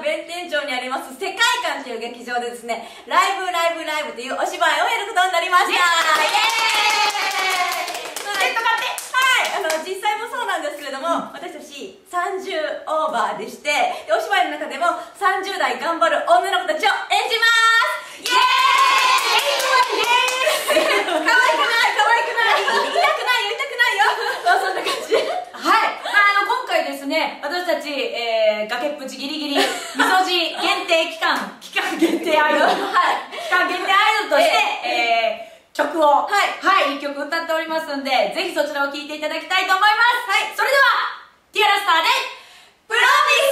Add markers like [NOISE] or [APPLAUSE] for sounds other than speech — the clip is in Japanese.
弁天町にあります世界観という劇場でですねライブライブライブというお芝居をやることになりました。イエーイ。チケット買って。はい。あの実際もそうなんですけれども、私たち30オーバーでしてでお芝居の中でも30代頑張る女の子たちを演じますイエーイ可愛くない可愛くない言いたくない言いたくないよまあそんな感じではい、まあ、あの今回ですね私たち、えー、崖っぷちギリギリみそじ限定期間 [LAUGHS] 期間限定アイドル。はい。期間限定アイドルとして、えー曲をはい。はい、一曲歌っておりますんでぜひそちらを聴いていただきたいと思います。はい。それではティアラスターでプロミ